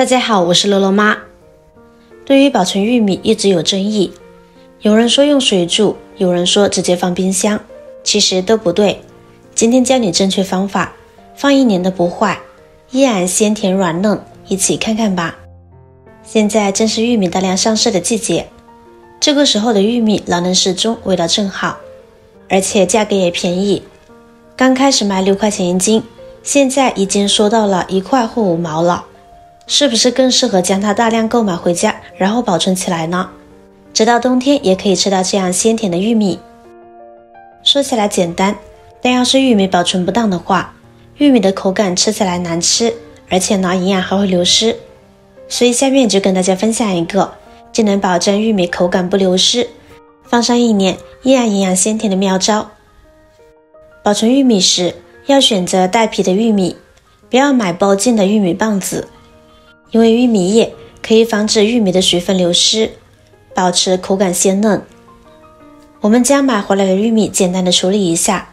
大家好，我是乐乐妈。对于保存玉米一直有争议，有人说用水煮，有人说直接放冰箱，其实都不对。今天教你正确方法，放一年都不坏，依然鲜甜软嫩，一起看看吧。现在正是玉米大量上市的季节，这个时候的玉米老嫩适中，味道正好，而且价格也便宜。刚开始卖六块钱一斤，现在已经说到了一块或五毛了。是不是更适合将它大量购买回家，然后保存起来呢？直到冬天也可以吃到这样鲜甜的玉米。说起来简单，但要是玉米保存不当的话，玉米的口感吃起来难吃，而且呢营养还会流失。所以下面就跟大家分享一个既能保证玉米口感不流失，放上一年依然营养鲜甜的妙招。保存玉米时要选择带皮的玉米，不要买包茎的玉米棒子。因为玉米叶可以防止玉米的水分流失，保持口感鲜嫩。我们将买回来的玉米简单的处理一下，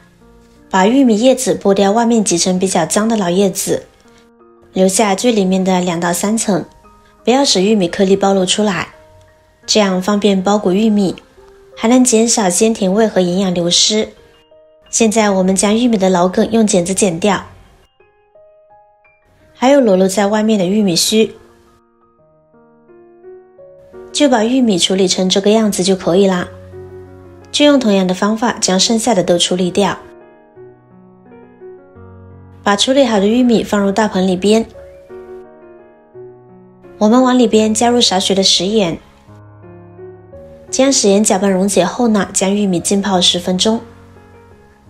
把玉米叶子剥掉外面几层比较脏的老叶子，留下最里面的两到三层，不要使玉米颗粒暴露出来，这样方便包裹玉米，还能减少鲜甜味和营养流失。现在我们将玉米的老梗用剪子剪掉。还有裸露在外面的玉米须，就把玉米处理成这个样子就可以啦。就用同样的方法将剩下的都处理掉。把处理好的玉米放入大盆里边，我们往里边加入少许的食盐，将食盐搅拌溶解后呢，将玉米浸泡十分钟。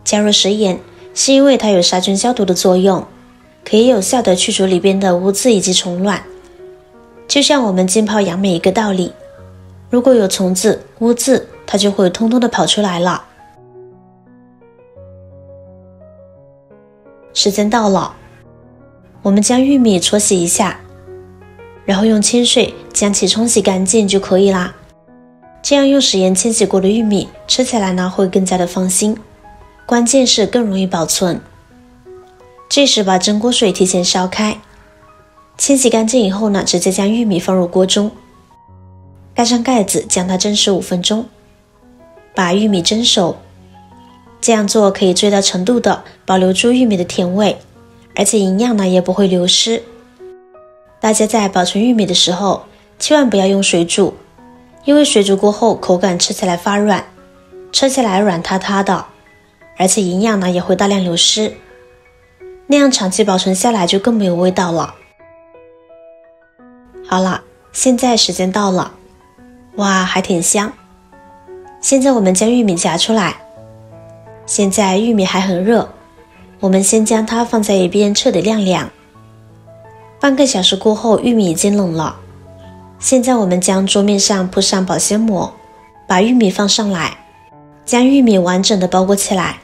加入食盐是因为它有杀菌消毒的作用。可以有效的去除里边的污渍以及虫卵，就像我们浸泡杨梅一个道理。如果有虫子、污渍，它就会通通的跑出来了。时间到了，我们将玉米搓洗一下，然后用清水将其冲洗干净就可以啦。这样用食盐清洗过的玉米吃起来呢会更加的放心，关键是更容易保存。这时把蒸锅水提前烧开，清洗干净以后呢，直接将玉米放入锅中，盖上盖子，将它蒸十五分钟，把玉米蒸熟。这样做可以最大程度的保留住玉米的甜味，而且营养呢也不会流失。大家在保存玉米的时候，千万不要用水煮，因为水煮过后口感吃起来发软，吃起来软塌塌的，而且营养呢也会大量流失。那样长期保存下来就更没有味道了。好了，现在时间到了，哇，还挺香。现在我们将玉米夹出来。现在玉米还很热，我们先将它放在一边彻底晾凉。半个小时过后，玉米已经冷了。现在我们将桌面上铺上保鲜膜，把玉米放上来，将玉米完整的包裹起来。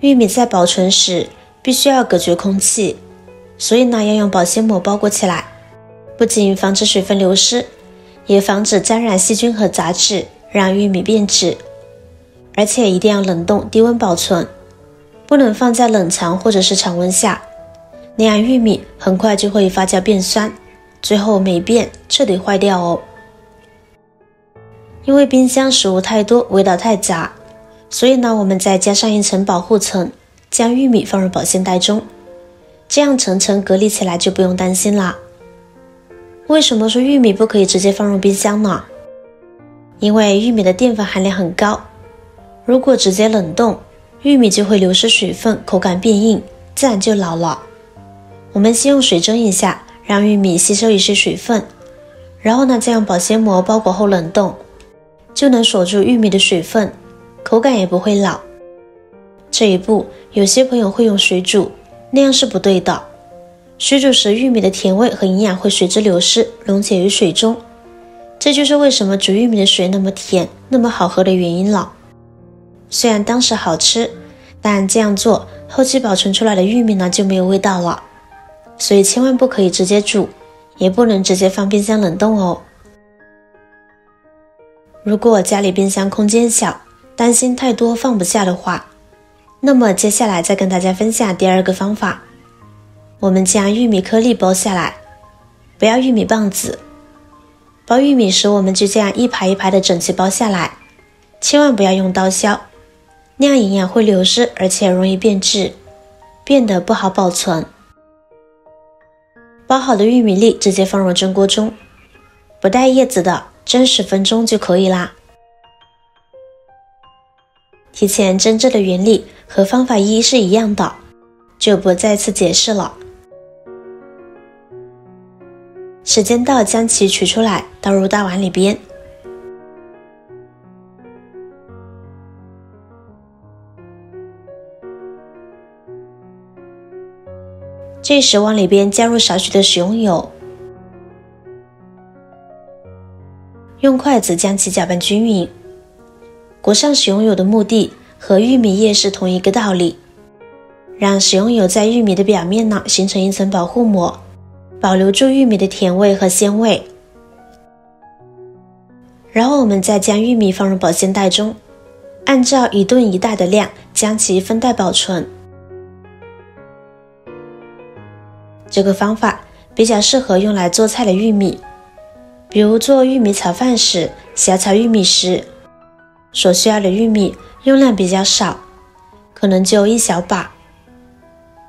玉米在保存时。必须要隔绝空气，所以呢要用保鲜膜包裹起来，不仅防止水分流失，也防止沾染细菌和杂质，让玉米变质。而且一定要冷冻低温保存，不能放在冷藏或者是常温下，那样玉米很快就会发酵变酸，最后霉变，彻底坏掉哦。因为冰箱食物太多，味道太杂，所以呢我们再加上一层保护层。将玉米放入保鲜袋中，这样层层隔离起来就不用担心啦。为什么说玉米不可以直接放入冰箱呢？因为玉米的淀粉含量很高，如果直接冷冻，玉米就会流失水分，口感变硬，自然就老了。我们先用水蒸一下，让玉米吸收一些水分，然后呢再用保鲜膜包裹后冷冻，就能锁住玉米的水分，口感也不会老。这一步，有些朋友会用水煮，那样是不对的。水煮时，玉米的甜味和营养会随之流失，溶解于水中。这就是为什么煮玉米的水那么甜，那么好喝的原因了。虽然当时好吃，但这样做后期保存出来的玉米呢就没有味道了。所以千万不可以直接煮，也不能直接放冰箱冷冻哦。如果家里冰箱空间小，担心太多放不下的话，那么接下来再跟大家分享第二个方法，我们将玉米颗粒剥下来，不要玉米棒子。剥玉米时，我们就这样一排一排的整齐剥下来，千万不要用刀削，那样营养会流失，而且容易变质，变得不好保存。剥好的玉米粒直接放入蒸锅中，不带叶子的蒸十分钟就可以啦。提前蒸制的原理和方法一是一样的，就不再次解释了。时间到，将其取出来，倒入大碗里边。这时往里边加入少许的食用油，用筷子将其搅拌均匀。裹上食用油的目的和玉米叶是同一个道理，让食用油在玉米的表面呢形成一层保护膜，保留住玉米的甜味和鲜味。然后我们再将玉米放入保鲜袋中，按照一顿一袋的量将其分袋保存。这个方法比较适合用来做菜的玉米，比如做玉米炒饭时、小炒玉米时。所需要的玉米用量比较少，可能就一小把。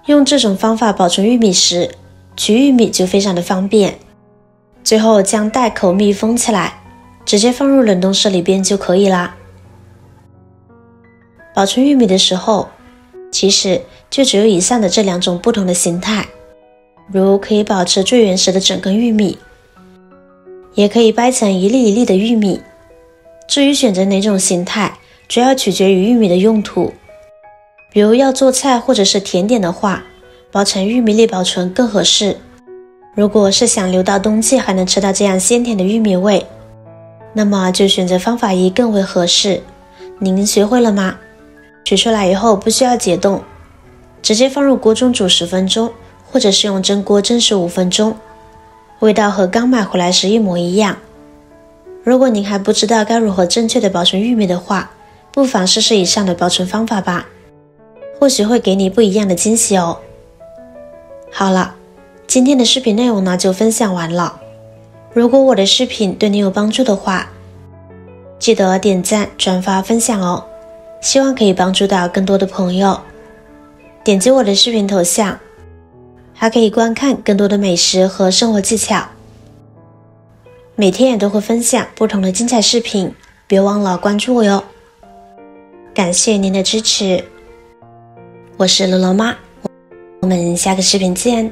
用这种方法保存玉米时，取玉米就非常的方便。最后将袋口密封起来，直接放入冷冻室里边就可以啦。保存玉米的时候，其实就只有以上的这两种不同的形态，如可以保持最原始的整根玉米，也可以掰成一粒一粒的玉米。至于选择哪种形态，主要取决于玉米的用途。比如要做菜或者是甜点的话，包成玉米粒保存更合适。如果是想留到冬季还能吃到这样鲜甜的玉米味，那么就选择方法一更为合适。您学会了吗？取出来以后不需要解冻，直接放入锅中煮十分钟，或者是用蒸锅蒸十五分钟，味道和刚买回来时一模一样。如果您还不知道该如何正确的保存玉米的话，不妨试试以上的保存方法吧，或许会给你不一样的惊喜哦。好了，今天的视频内容呢就分享完了。如果我的视频对你有帮助的话，记得点赞、转发、分享哦，希望可以帮助到更多的朋友。点击我的视频头像，还可以观看更多的美食和生活技巧。每天也都会分享不同的精彩视频，别忘了关注我哟！感谢您的支持，我是乐乐妈，我们下个视频见。